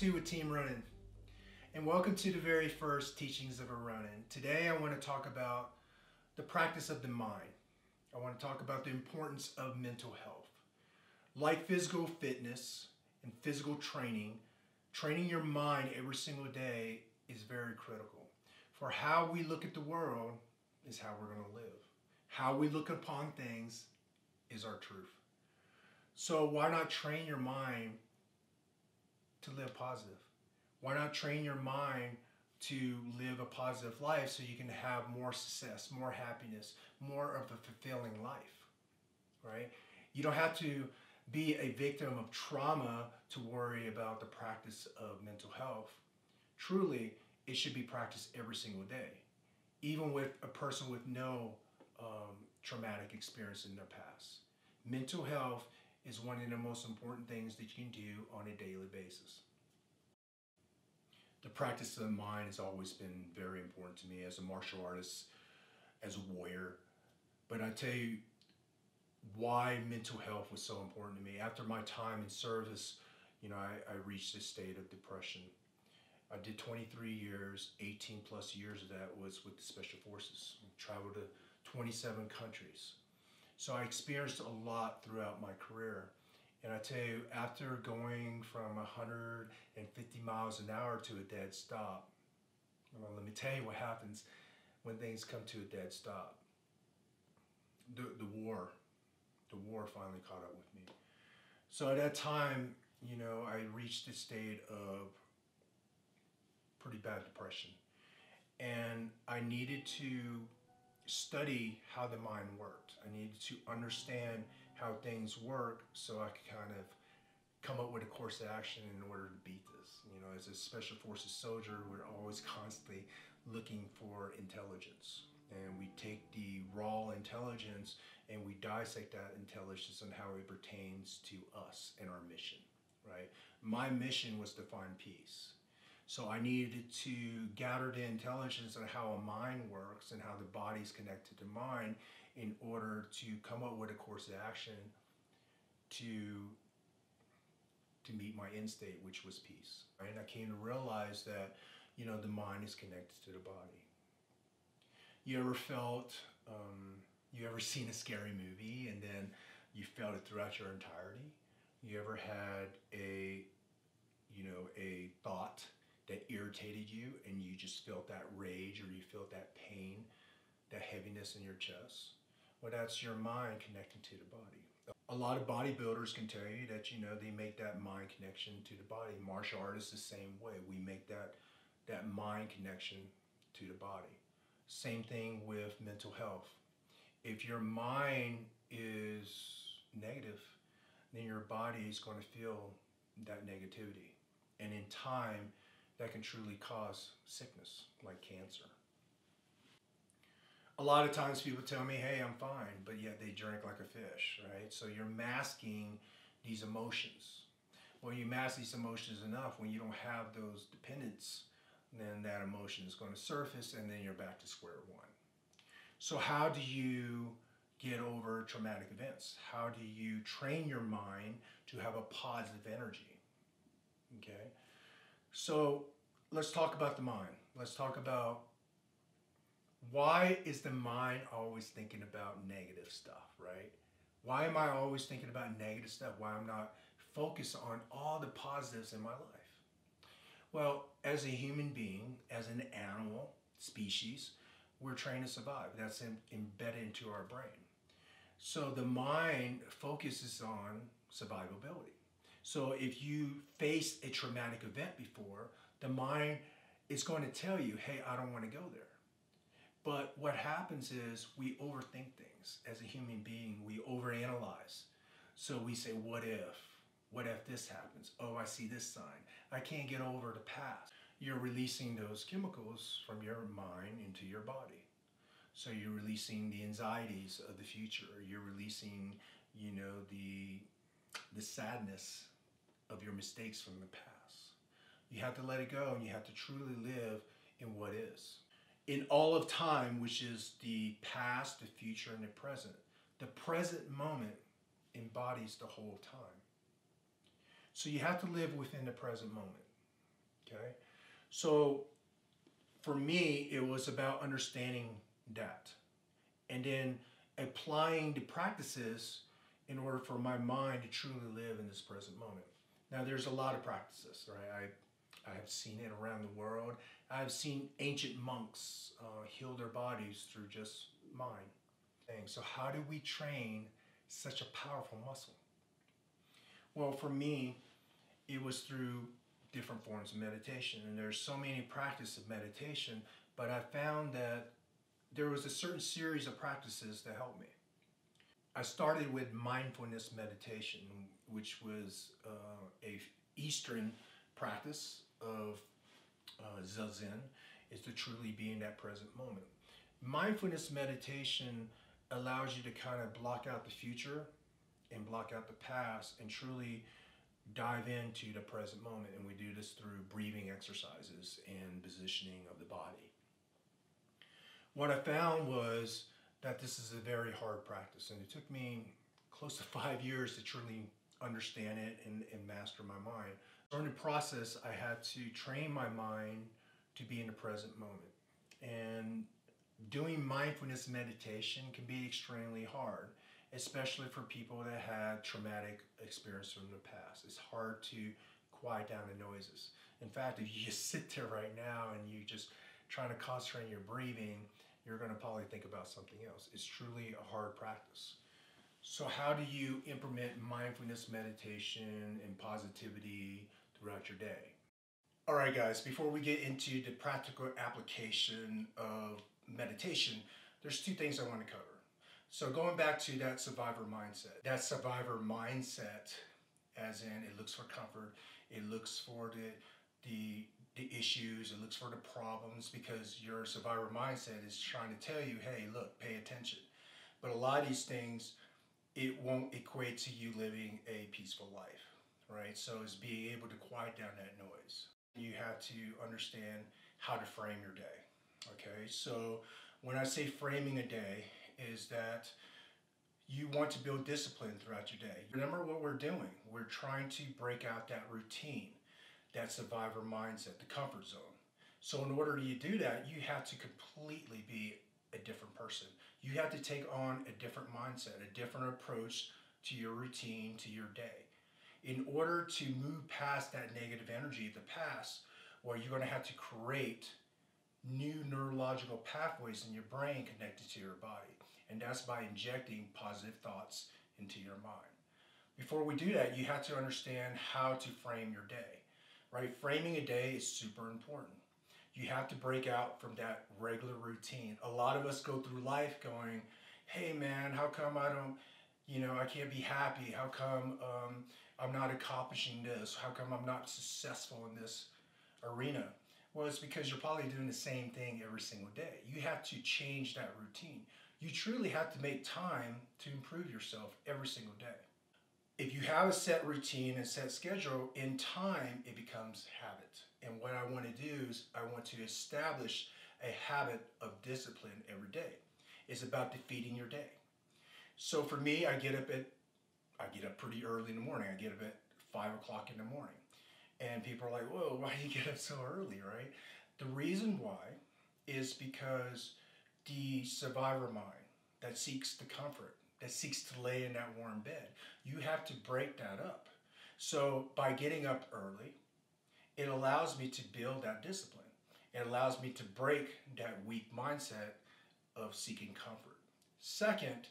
Tu with Team Ronin, and welcome to the very first teachings of a Ronin. Today I want to talk about the practice of the mind. I want to talk about the importance of mental health. Like physical fitness and physical training, training your mind every single day is very critical. For how we look at the world is how we're going to live. How we look upon things is our truth. So why not train your mind to live positive? Why not train your mind to live a positive life so you can have more success, more happiness, more of a fulfilling life, right? You don't have to be a victim of trauma to worry about the practice of mental health. Truly, it should be practiced every single day, even with a person with no um, traumatic experience in their past. Mental health is one of the most important things that you can do on a daily basis. The practice of the mind has always been very important to me as a martial artist, as a warrior. But I tell you why mental health was so important to me. After my time in service, you know, I, I reached a state of depression. I did 23 years, 18 plus years of that was with the Special Forces. I traveled to 27 countries. So I experienced a lot throughout my career. And I tell you, after going from 150 miles an hour to a dead stop, well, let me tell you what happens when things come to a dead stop. The, the war, the war finally caught up with me. So at that time, you know, I reached a state of pretty bad depression. And I needed to study how the mind worked. I needed to understand how things work so I could kind of come up with a course of action in order to beat this. You know, as a special forces soldier, we're always constantly looking for intelligence. And we take the raw intelligence and we dissect that intelligence and how it pertains to us and our mission, right? My mission was to find peace. So I needed to gather the intelligence on how a mind works and how the body is connected to mind in order to come up with a course of action to to meet my end state, which was peace. And I came to realize that you know the mind is connected to the body. You ever felt? Um, you ever seen a scary movie and then you felt it throughout your entirety? You ever had a you know a thought that irritated you and you just felt that rage or you felt that pain, that heaviness in your chest. Well, that's your mind connecting to the body. A lot of bodybuilders can tell you that, you know, they make that mind connection to the body. Martial artists the same way. We make that, that mind connection to the body. Same thing with mental health. If your mind is negative, then your body is going to feel that negativity. And in time, that can truly cause sickness like cancer. A lot of times people tell me, hey, I'm fine, but yet they drink like a fish, right? So you're masking these emotions. When you mask these emotions enough, when you don't have those dependents, then that emotion is going to surface and then you're back to square one. So how do you get over traumatic events? How do you train your mind to have a positive energy? Okay. So let's talk about the mind. Let's talk about why is the mind always thinking about negative stuff, right? Why am I always thinking about negative stuff? Why I'm not focused on all the positives in my life? Well, as a human being, as an animal species, we're trained to survive. That's embedded into our brain. So the mind focuses on survivability. So if you face a traumatic event before, the mind is going to tell you, hey, I don't want to go there. But what happens is we overthink things. As a human being, we overanalyze. So we say, what if? What if this happens? Oh, I see this sign. I can't get over the past. You're releasing those chemicals from your mind into your body. So you're releasing the anxieties of the future. You're releasing, you know, the the sadness of your mistakes from the past. You have to let it go and you have to truly live in what is. In all of time, which is the past, the future, and the present, the present moment embodies the whole time. So you have to live within the present moment. Okay? So for me, it was about understanding that and then applying the practices in order for my mind to truly live in this present moment. Now, there's a lot of practices, right? I, I have seen it around the world. I've seen ancient monks uh, heal their bodies through just mind. Things. So, how do we train such a powerful muscle? Well, for me, it was through different forms of meditation. And there's so many practices of meditation, but I found that there was a certain series of practices that helped me. I started with mindfulness meditation, which was uh, a Eastern practice of uh, zazen, is to truly be in that present moment. Mindfulness meditation allows you to kind of block out the future and block out the past and truly dive into the present moment. And we do this through breathing exercises and positioning of the body. What I found was that this is a very hard practice, and it took me close to five years to truly understand it and, and master my mind. During the process, I had to train my mind to be in the present moment. And doing mindfulness meditation can be extremely hard, especially for people that had traumatic experience from the past. It's hard to quiet down the noises. In fact, if you just sit there right now and you just trying to concentrate on your breathing, you're going to probably think about something else. It's truly a hard practice. So, how do you implement mindfulness meditation and positivity throughout your day? All right, guys, before we get into the practical application of meditation, there's two things I want to cover. So, going back to that survivor mindset, that survivor mindset, as in it looks for comfort, it looks for the the the issues, it looks for the problems because your survivor mindset is trying to tell you, hey, look, pay attention. But a lot of these things, it won't equate to you living a peaceful life, right? So it's being able to quiet down that noise. You have to understand how to frame your day, okay? So when I say framing a day, is that you want to build discipline throughout your day. Remember what we're doing. We're trying to break out that routine that survivor mindset, the comfort zone. So, in order to do that, you have to completely be a different person. You have to take on a different mindset, a different approach to your routine, to your day. In order to move past that negative energy of the past, well, you're going to have to create new neurological pathways in your brain connected to your body. And that's by injecting positive thoughts into your mind. Before we do that, you have to understand how to frame your day right? Framing a day is super important. You have to break out from that regular routine. A lot of us go through life going, hey man, how come I don't, you know, I can't be happy? How come um, I'm not accomplishing this? How come I'm not successful in this arena? Well, it's because you're probably doing the same thing every single day. You have to change that routine. You truly have to make time to improve yourself every single day if you have a set routine and set schedule, in time it becomes habit. And what I want to do is I want to establish a habit of discipline every day. It's about defeating your day. So for me, I get up at I get up pretty early in the morning. I get up at five o'clock in the morning. And people are like, whoa, why do you get up so early, right? The reason why is because the survivor mind that seeks the comfort that seeks to lay in that warm bed. You have to break that up. So by getting up early, it allows me to build that discipline. It allows me to break that weak mindset of seeking comfort. Second,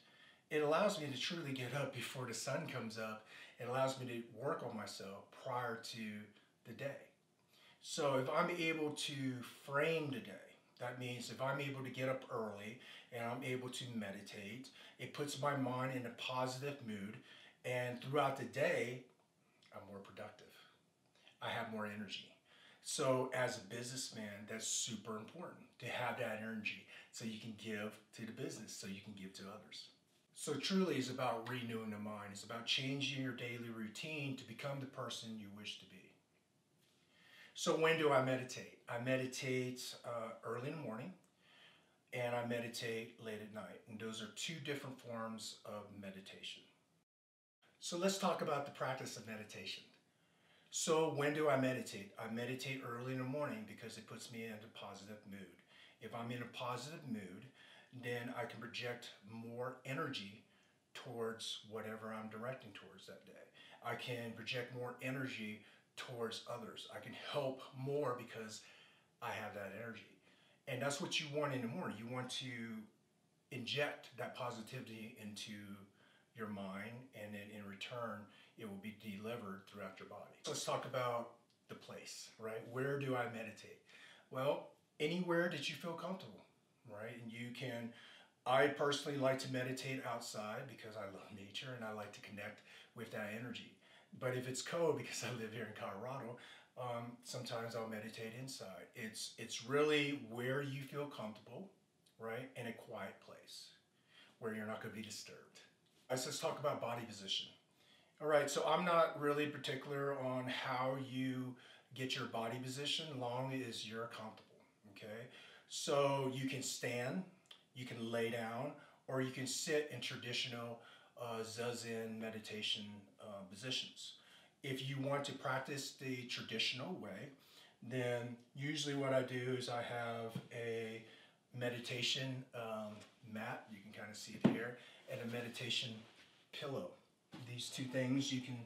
it allows me to truly get up before the sun comes up. It allows me to work on myself prior to the day. So if I'm able to frame the day, that means if I'm able to get up early and I'm able to meditate, it puts my mind in a positive mood. And throughout the day, I'm more productive. I have more energy. So, as a businessman, that's super important to have that energy so you can give to the business, so you can give to others. So, truly, it's about renewing the mind. It's about changing your daily routine to become the person you wish to be. So, when do I meditate? I meditate uh, early in the morning and I meditate late at night. And those are two different forms of meditation. So let's talk about the practice of meditation. So when do I meditate? I meditate early in the morning because it puts me in a positive mood. If I'm in a positive mood, then I can project more energy towards whatever I'm directing towards that day. I can project more energy towards others. I can help more because I have that energy. And that's what you want in the morning. You want to inject that positivity into your mind, and then in return, it will be delivered throughout your body. So let's talk about the place, right? Where do I meditate? Well, anywhere that you feel comfortable, right? And you can, I personally like to meditate outside because I love nature and I like to connect with that energy. But if it's cold, because I live here in Colorado, um, sometimes I'll meditate inside. It's it's really where you feel comfortable, right, in a quiet place where you're not going to be disturbed. Right, let's talk about body position. All right, so I'm not really particular on how you get your body position, long as you're comfortable. Okay, so you can stand, you can lay down, or you can sit in traditional uh, zazen meditation uh, positions. If you want to practice the traditional way, then usually what I do is I have a meditation um, mat, you can kind of see it here, and a meditation pillow. These two things you can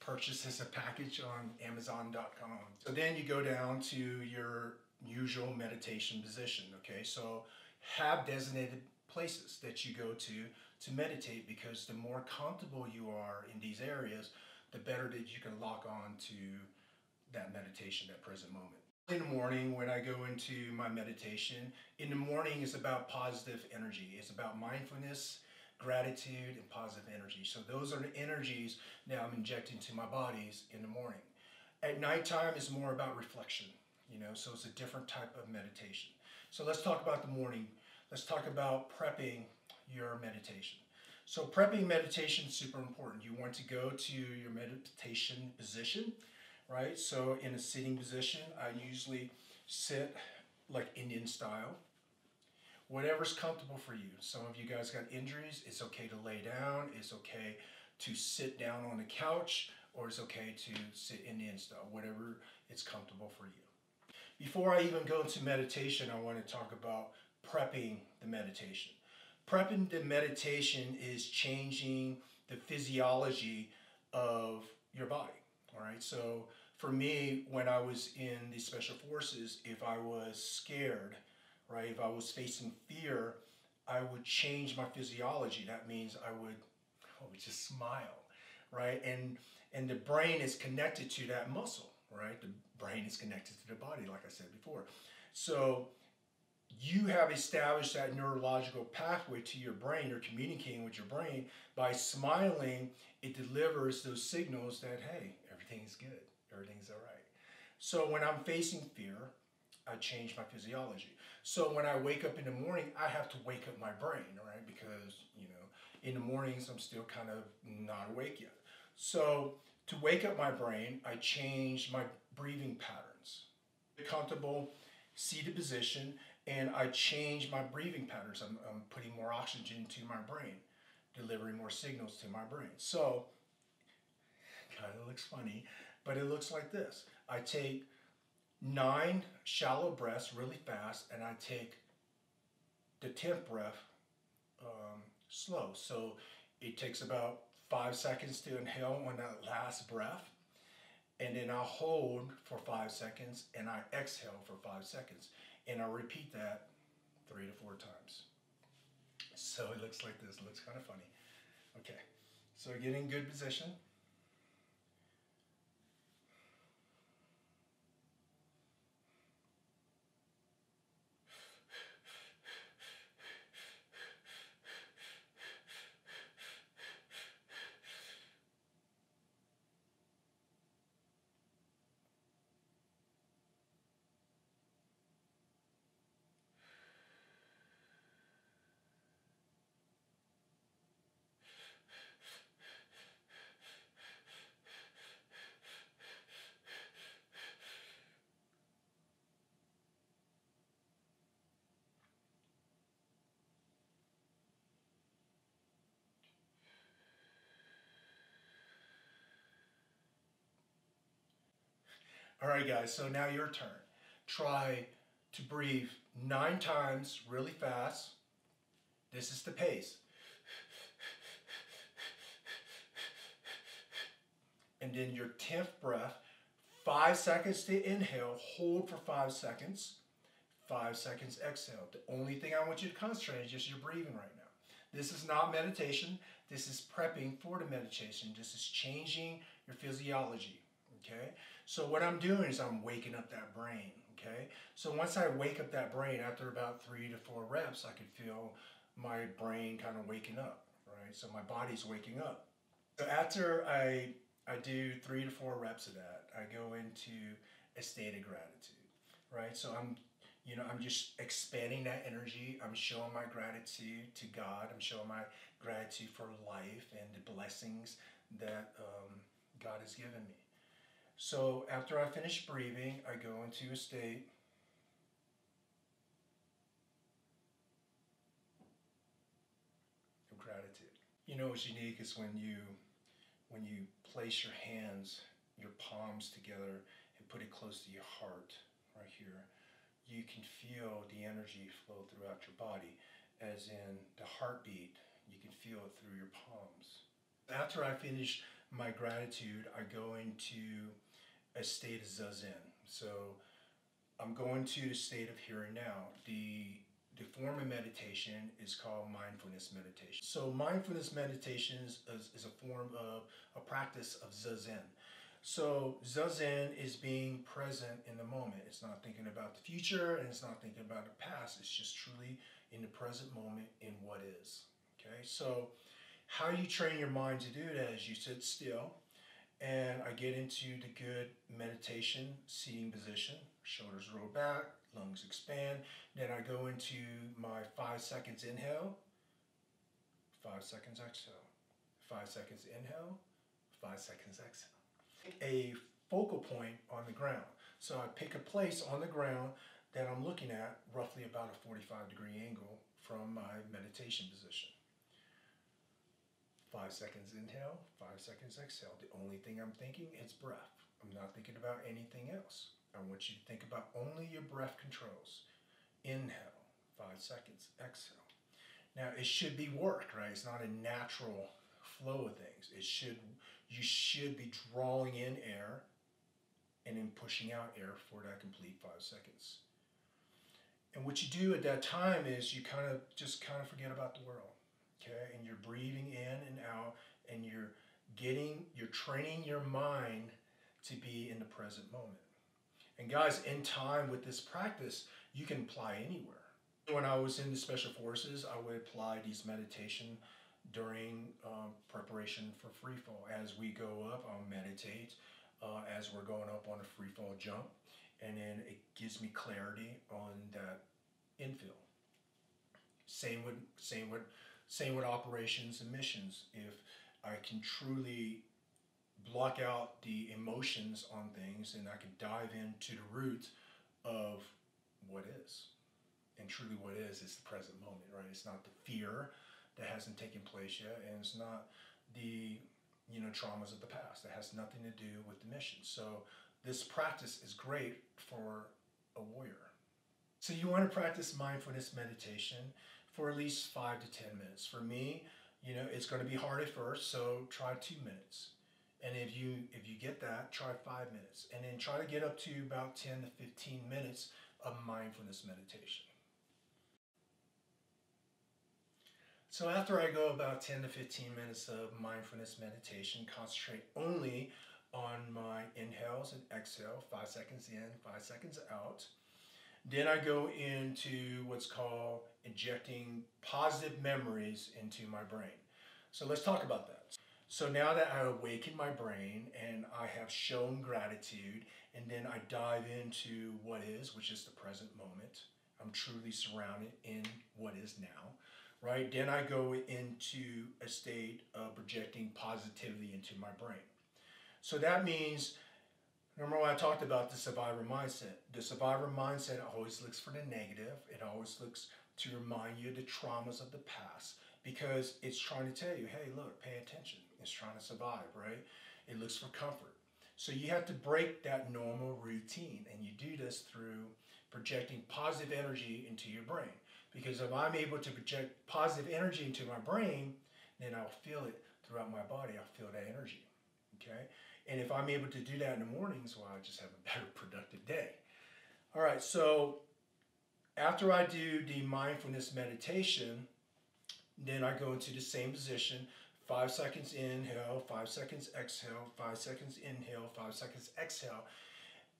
purchase as a package on Amazon.com. So then you go down to your usual meditation position, okay? So have designated places that you go to to meditate because the more comfortable you are in these areas, the better that you can lock on to that meditation, that present moment. In the morning, when I go into my meditation, in the morning is about positive energy. It's about mindfulness, gratitude, and positive energy. So those are the energies now I'm injecting to my bodies in the morning. At nighttime is more about reflection, you know, so it's a different type of meditation. So let's talk about the morning. Let's talk about prepping your meditation. So prepping meditation is super important. You want to go to your meditation position, right? So in a sitting position, I usually sit like Indian style. Whatever's comfortable for you. Some of you guys got injuries. It's okay to lay down. It's okay to sit down on the couch or it's okay to sit in the style, whatever it's comfortable for you. Before I even go into meditation, I want to talk about prepping the meditation. Prepping the meditation is changing the physiology of your body. All right. So for me, when I was in the special forces, if I was scared, right, if I was facing fear, I would change my physiology. That means I would, I would just smile, right? And and the brain is connected to that muscle, right? The brain is connected to the body, like I said before. So you have established that neurological pathway to your brain. You're communicating with your brain by smiling. It delivers those signals that hey, everything's good, everything's all right. So when I'm facing fear, I change my physiology. So when I wake up in the morning, I have to wake up my brain, right? Because you know, in the mornings I'm still kind of not awake yet. So to wake up my brain, I change my breathing patterns. Comfortable seated position and I change my breathing patterns. I'm, I'm putting more oxygen to my brain, delivering more signals to my brain. So, kind of looks funny, but it looks like this. I take nine shallow breaths really fast, and I take the 10th breath um, slow. So it takes about five seconds to inhale on that last breath, and then I'll hold for five seconds, and I exhale for five seconds. And I'll repeat that three to four times. So it looks like this. It looks kind of funny. Okay, so get in good position. All right, guys, so now your turn. Try to breathe nine times really fast. This is the pace. And then your 10th breath, five seconds to inhale, hold for five seconds, five seconds exhale. The only thing I want you to concentrate is just your breathing right now. This is not meditation. This is prepping for the meditation. This is changing your physiology. Okay? So what I'm doing is I'm waking up that brain. Okay? So once I wake up that brain, after about three to four reps, I can feel my brain kind of waking up. Right? So my body's waking up. So after I I do three to four reps of that, I go into a state of gratitude. Right? So I'm you know, I'm just expanding that energy. I'm showing my gratitude to God. I'm showing my gratitude for life and the blessings that um, God has given me. So after I finish breathing, I go into a state of gratitude. You know what's unique is when you when you place your hands, your palms together and put it close to your heart right here you can feel the energy flow throughout your body, as in the heartbeat, you can feel it through your palms. After I finish my gratitude, I go into a state of zazen. So I'm going to the state of here and now. The the form of meditation is called mindfulness meditation. So mindfulness meditation is, is, is a form of a practice of zazen. So zazen is being present in the moment. It's not thinking about the future and it's not thinking about the past. It's just truly in the present moment in what is. Okay, so how you train your mind to do that is you sit still and I get into the good meditation seating position. Shoulders roll back, lungs expand. Then I go into my five seconds inhale, five seconds exhale, five seconds inhale, five seconds exhale a focal point on the ground. So I pick a place on the ground that I'm looking at roughly about a 45 degree angle from my meditation position. Five seconds inhale, five seconds exhale. The only thing I'm thinking is breath. I'm not thinking about anything else. I want you to think about only your breath controls. Inhale, five seconds, exhale. Now it should be work, right? It's not a natural flow of things. It should you should be drawing in air and then pushing out air for that complete five seconds. And what you do at that time is you kind of just kind of forget about the world, okay? And you're breathing in and out and you're getting, you're training your mind to be in the present moment. And guys, in time with this practice, you can apply anywhere. When I was in the special forces, I would apply these meditation during um, preparation for free fall. As we go up, I'll meditate uh, as we're going up on a free fall jump, and then it gives me clarity on that infill. Same with same with same with operations and missions. If I can truly block out the emotions on things, and I can dive into the root of what is. And truly, what is is the present moment, right? It's not the fear that hasn't taken place yet, and it's not the you know traumas of the past. That has nothing to do with the mission. So this practice is great for a warrior. So you want to practice mindfulness meditation for at least five to ten minutes. For me, you know, it's going to be hard at first, so try two minutes. And if you if you get that, try five minutes, and then try to get up to about ten to fifteen minutes of mindfulness meditation. So after I go about 10 to 15 minutes of mindfulness meditation, concentrate only on my inhales and exhale, five seconds in, five seconds out. Then I go into what's called injecting positive memories into my brain. So let's talk about that. So now that I awaken my brain and I have shown gratitude, and then I dive into what is, which is the present moment, I'm truly surrounded in what is now right? Then I go into a state of projecting positivity into my brain. So that means, remember when I talked about the survivor mindset? The survivor mindset always looks for the negative. It always looks to remind you of the traumas of the past because it's trying to tell you, hey, look, pay attention. It's trying to survive, right? It looks for comfort. So you have to break that normal routine, and you do this through projecting positive energy into your brain. Because if I'm able to project positive energy into my brain, then I'll feel it throughout my body. I'll feel that energy. Okay? And if I'm able to do that in the mornings, well, I just have a better productive day. All right, so after I do the mindfulness meditation, then I go into the same position. Five seconds inhale, five seconds exhale, five seconds inhale, five seconds exhale.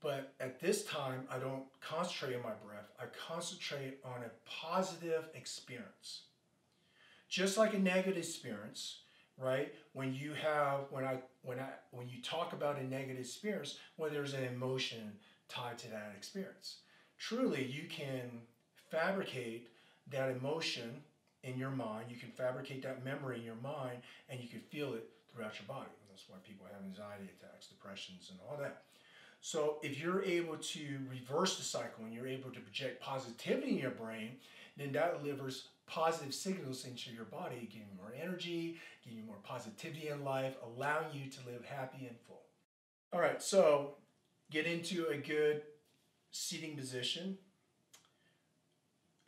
But at this time, I don't concentrate on my breath. I concentrate on a positive experience. Just like a negative experience, right? When you have, when I, when I, when you talk about a negative experience, well, there's an emotion tied to that experience. Truly, you can fabricate that emotion in your mind. You can fabricate that memory in your mind, and you can feel it throughout your body. That's why people have anxiety attacks, depressions, and all that. So if you're able to reverse the cycle and you're able to project positivity in your brain, then that delivers positive signals into your body, giving you more energy, giving you more positivity in life, allowing you to live happy and full. All right, so get into a good seating position.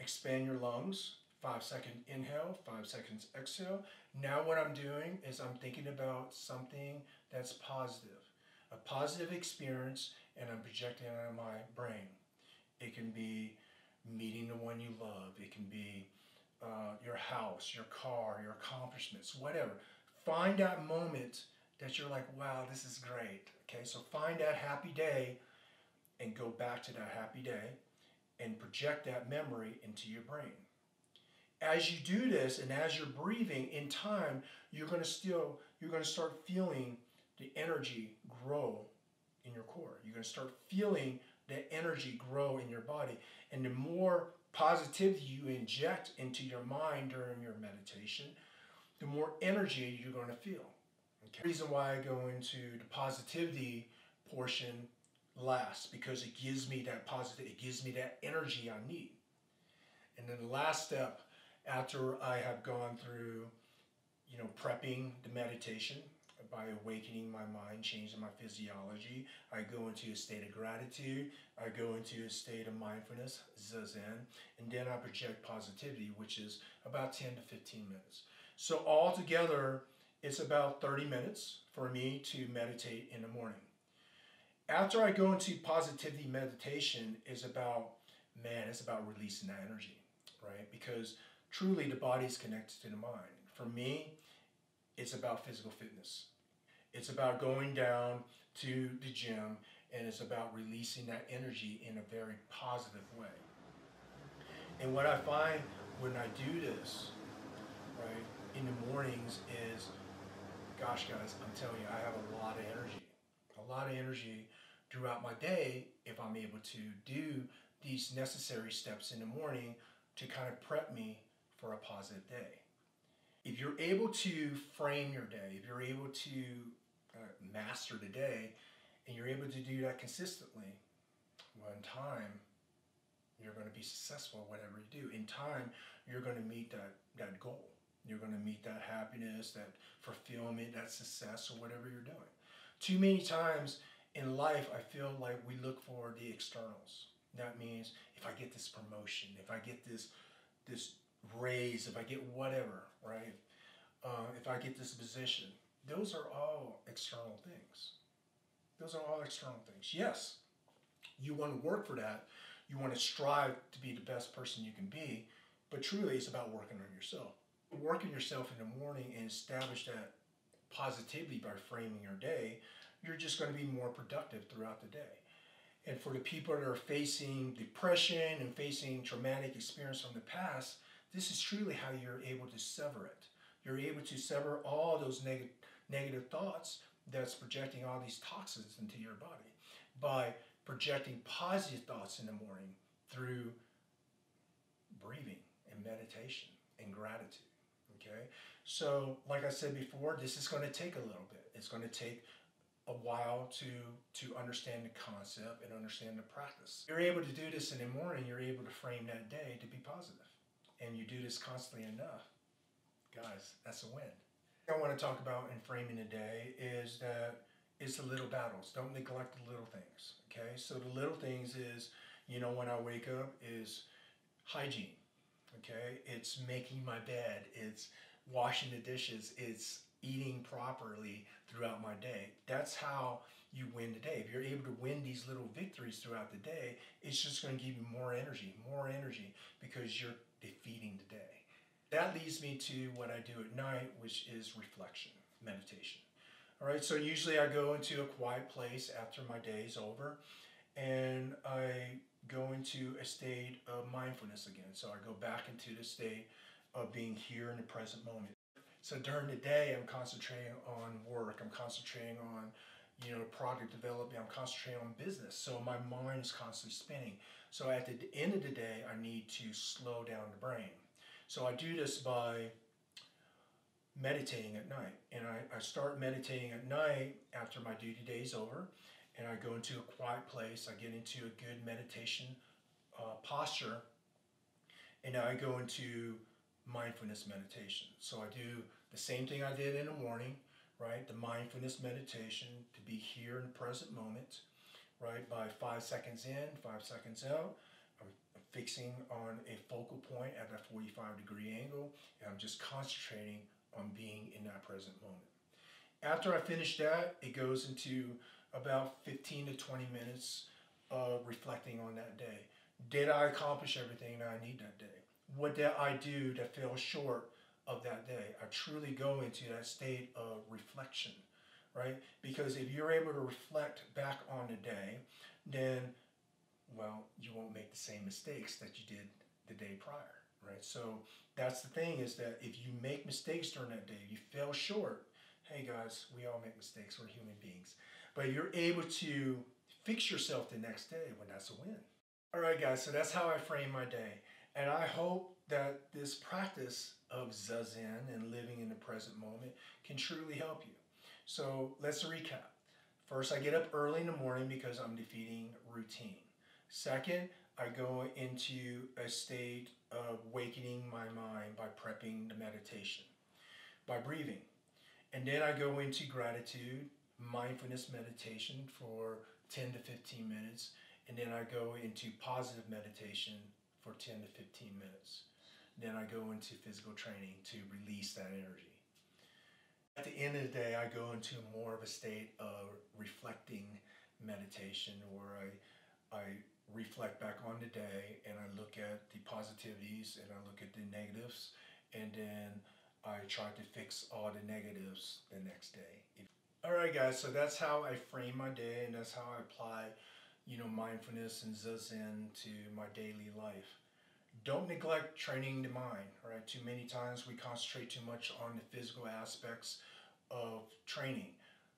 Expand your lungs. Five second inhale, five seconds exhale. Now, what I'm doing is I'm thinking about something that's positive a positive experience and I'm projecting it on my brain. It can be meeting the one you love. It can be uh, your house, your car, your accomplishments, whatever. Find that moment that you're like, wow, this is great. Okay, so find that happy day and go back to that happy day and project that memory into your brain. As you do this and as you're breathing in time, you're going to still, you're going to start feeling the energy grow in your core. You're going to start feeling the energy grow in your body. And the more positivity you inject into your mind during your meditation, the more energy you're going to feel. Okay. The reason why I go into the positivity portion last because it gives me that positive, it gives me that energy I need. And then the last step after I have gone through, you know, prepping the meditation, by awakening my mind, changing my physiology. I go into a state of gratitude. I go into a state of mindfulness, zazen, and then I project positivity, which is about 10 to 15 minutes. So altogether, it's about 30 minutes for me to meditate in the morning. After I go into positivity meditation is about, man, it's about releasing that energy, right? Because truly the body is connected to the mind. For me, it's about physical fitness. It's about going down to the gym and it's about releasing that energy in a very positive way. And what I find when I do this, right, in the mornings is, gosh, guys, I'm telling you, I have a lot of energy. A lot of energy throughout my day if I'm able to do these necessary steps in the morning to kind of prep me for a positive day. If you're able to frame your day, if you're able to uh, master day, and you're able to do that consistently, in time, you're going to be successful whatever you do. In time, you're going to meet that, that goal. You're going to meet that happiness, that fulfillment, that success, or whatever you're doing. Too many times in life, I feel like we look for the externals. That means if I get this promotion, if I get this this raise, if I get whatever, right? Uh, if I get this position, those are all external things. Those are all external things. Yes, you want to work for that. You want to strive to be the best person you can be, but truly it's about working on yourself. Working yourself in the morning and establish that positivity by framing your day, you're just going to be more productive throughout the day. And for the people that are facing depression and facing traumatic experience from the past, this is truly how you're able to sever it. You're able to sever all those negative negative thoughts that's projecting all these toxins into your body by projecting positive thoughts in the morning through breathing and meditation and gratitude. Okay? So, like I said before, this is going to take a little bit. It's going to take a while to to understand the concept and understand the practice. You're able to do this in the morning, you're able to frame that day to be positive. And you do this constantly enough. Guys, that's a win. I want to talk about in framing today is that it's the little battles. Don't neglect the little things. Okay, so the little things is, you know, when I wake up is hygiene. Okay, it's making my bed. It's washing the dishes. It's eating properly throughout my day. That's how you win the day. If you're able to win these little victories throughout the day, it's just going to give you more energy, more energy because you're defeating the day. That leads me to what I do at night, which is reflection, meditation. All right, so usually I go into a quiet place after my day is over and I go into a state of mindfulness again. So I go back into the state of being here in the present moment. So during the day, I'm concentrating on work, I'm concentrating on you know, product development, I'm concentrating on business. So my mind is constantly spinning. So at the end of the day, I need to slow down the brain. So I do this by meditating at night. And I, I start meditating at night after my duty day is over. And I go into a quiet place. I get into a good meditation uh, posture. And I go into mindfulness meditation. So I do the same thing I did in the morning, right? The mindfulness meditation to be here in the present moment, right? By five seconds in, five seconds out I'm fixing on a focal point at a 45 degree angle and I'm just concentrating on being in that present moment. After I finish that, it goes into about 15 to 20 minutes of reflecting on that day. Did I accomplish everything that I need that day? What did I do to fell short of that day? I truly go into that state of reflection, right? Because if you're able to reflect back on the day, then well, you won't make the same mistakes that you did the day prior, right? So that's the thing is that if you make mistakes during that day, you fell short. Hey guys, we all make mistakes. We're human beings. But you're able to fix yourself the next day when that's a win. All right, guys, so that's how I frame my day. And I hope that this practice of Zazen and living in the present moment can truly help you. So let's recap. First, I get up early in the morning because I'm defeating routine. Second, I go into a state of wakening my mind by prepping the meditation, by breathing. And then I go into gratitude, mindfulness meditation for 10 to 15 minutes. And then I go into positive meditation for 10 to 15 minutes. Then I go into physical training to release that energy. At the end of the day, I go into more of a state of reflecting meditation where I, I reflect back on the day and I look at the positivities and I look at the negatives and then I try to fix all the negatives the next day. Alright guys, so that's how I frame my day and that's how I apply, you know, mindfulness and zazen to my daily life. Don't neglect training the mind, right? Too many times we concentrate too much on the physical aspects of training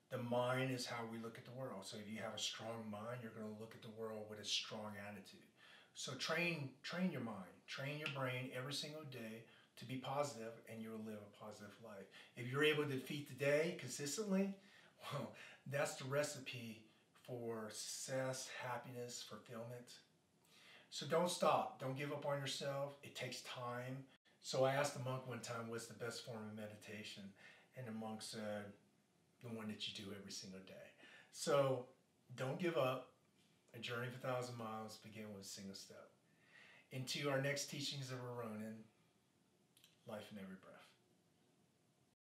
the mind is how we look at the world. So if you have a strong mind, you're going to look at the world with a strong attitude. So train train your mind, train your brain every single day to be positive and you'll live a positive life. If you're able to defeat the day consistently, well, that's the recipe for success, happiness, fulfillment. So don't stop. Don't give up on yourself. It takes time. So I asked the monk one time, what's the best form of meditation? And the monk said, the one that you do every single day. So don't give up. A journey of a thousand miles begin with a single step. Into our next teachings of Ronin, life in every breath.